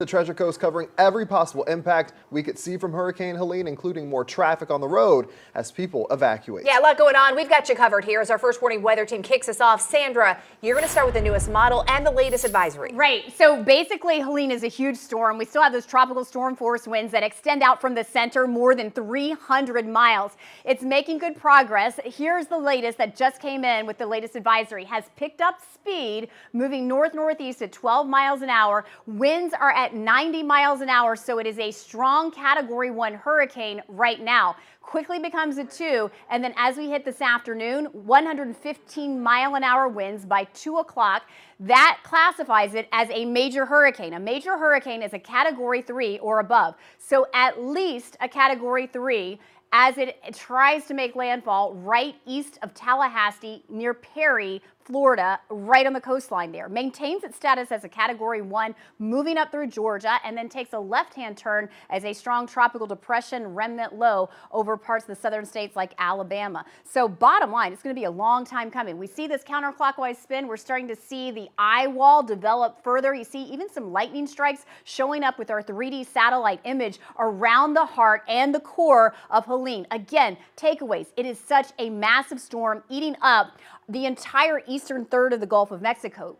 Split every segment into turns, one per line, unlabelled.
The Treasure Coast covering every possible impact we could see from Hurricane Helene, including more traffic on the road as people evacuate.
Yeah, a lot going on. We've got you covered here as our first warning weather team kicks us off. Sandra, you're going to start with the newest model and the latest advisory.
Right. So basically, Helene is a huge storm. We still have those tropical storm force winds that extend out from the center more than 300 miles. It's making good progress. Here's the latest that just came in with the latest advisory. Has picked up speed, moving north northeast at 12 miles an hour. Winds are at at 90 miles an hour, so it is a strong category one hurricane right now. Quickly becomes a two, and then as we hit this afternoon, 115 mile an hour winds by two o'clock. That classifies it as a major hurricane. A major hurricane is a category three or above. So at least a category three as it tries to make landfall right east of Tallahassee near Perry, Florida, right on the coastline there. Maintains its status as a category one, moving up through Georgia, and then takes a left-hand turn as a strong tropical depression remnant low over parts of the southern states like Alabama. So bottom line, it's going to be a long time coming. We see this counterclockwise spin. We're starting to see the eye wall develop further. You see even some lightning strikes showing up with our 3D satellite image around the heart and the core of Helene. Again, takeaways. It is such a massive storm eating up the entire eastern third of the Gulf of Mexico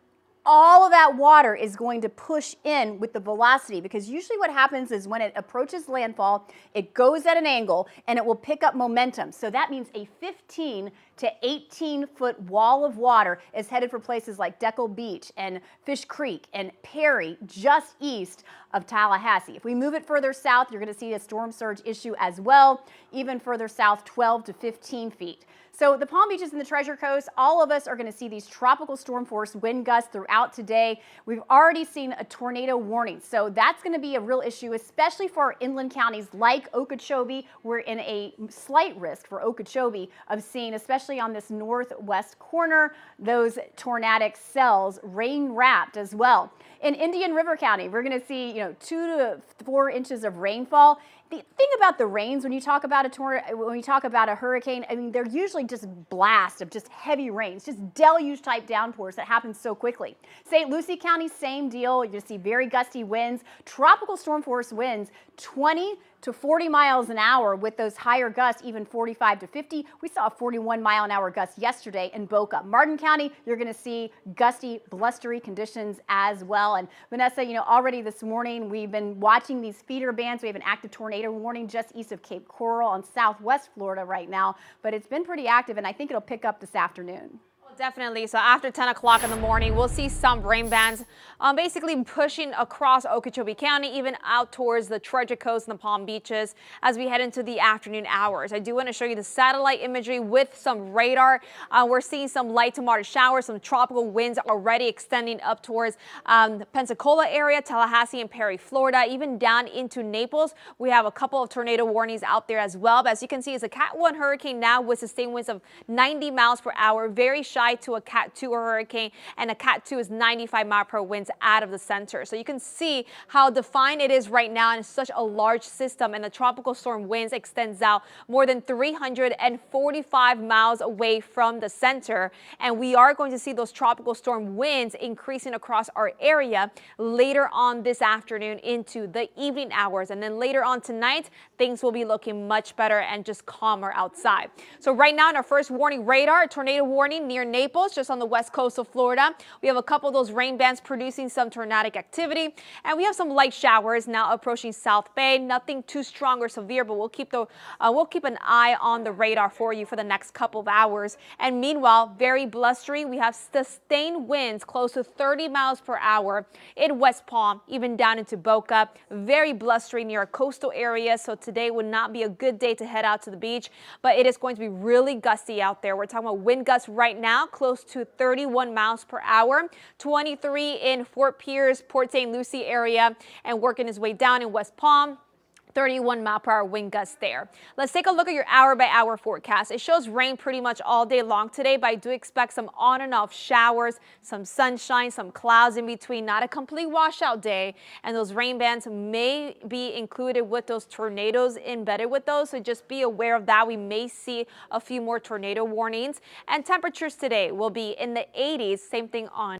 all of that water is going to push in with the velocity because usually what happens is when it approaches landfall, it goes at an angle and it will pick up momentum. So that means a 15 to 18 foot wall of water is headed for places like Dekle Beach and Fish Creek and Perry just east of Tallahassee. If we move it further south, you're going to see a storm surge issue as well, even further south 12 to 15 feet. So the Palm Beaches and the Treasure Coast, all of us are going to see these tropical storm force wind gusts throughout today. We've already seen a tornado warning. So that's going to be a real issue, especially for our inland counties like Okeechobee. We're in a slight risk for Okeechobee of seeing, especially on this northwest corner, those tornadic cells rain wrapped as well. In Indian River County, we're going to see, you know, two to four inches of rainfall. The thing about the rains, when you talk about a tor when you talk about a hurricane, I mean, they're usually just blasts of just heavy rains, just deluge type downpours that happen so quickly. St. Lucie County, same deal. You see very gusty winds, tropical storm force winds, 20 to 40 miles an hour with those higher gusts, even 45 to 50. We saw a 41 mile an hour gust yesterday in Boca. Martin County, you're going to see gusty, blustery conditions as well. And Vanessa, you know, already this morning we've been watching these feeder bands. We have an active tornado warning just east of Cape Coral on southwest Florida right now, but it's been pretty active and I think it'll pick up this afternoon.
Definitely. So after 10 o'clock in the morning, we'll see some rain bands um, basically pushing across Okeechobee County, even out towards the Treasure Coast and the Palm Beaches as we head into the afternoon hours. I do want to show you the satellite imagery with some radar. Uh, we're seeing some light to moderate showers, some tropical winds already extending up towards um, the Pensacola area, Tallahassee and Perry, Florida, even down into Naples. We have a couple of tornado warnings out there as well. But as you can see, it's a Cat 1 hurricane now with sustained winds of 90 miles per hour, very shy to a Cat 2 or hurricane, and a Cat 2 is 95 mile per winds out of the center. So you can see how defined it is right now, and it's such a large system, and the tropical storm winds extends out more than 345 miles away from the center, and we are going to see those tropical storm winds increasing across our area later on this afternoon into the evening hours, and then later on tonight, things will be looking much better and just calmer outside. So right now in our first warning radar, tornado warning near Naples, just on the west coast of Florida. We have a couple of those rain bands producing some tornadic activity, and we have some light showers now approaching South Bay. Nothing too strong or severe, but we'll keep the uh, we'll keep an eye on the radar for you for the next couple of hours. And meanwhile, very blustery. We have sustained winds close to 30 miles per hour in West Palm, even down into Boca. Very blustery near a coastal area, so today would not be a good day to head out to the beach, but it is going to be really gusty out there. We're talking about wind gusts right now close to 31 miles per hour. 23 in Fort Pierce, Port St. Lucie area, and working his way down in West Palm. 31 mile per hour wind gusts there. Let's take a look at your hour by hour forecast. It shows rain pretty much all day long today, but I do expect some on and off showers, some sunshine, some clouds in between. Not a complete washout day, and those rain bands may be included with those tornadoes embedded with those, so just be aware of that. We may see a few more tornado warnings, and temperatures today will be in the 80s, same thing on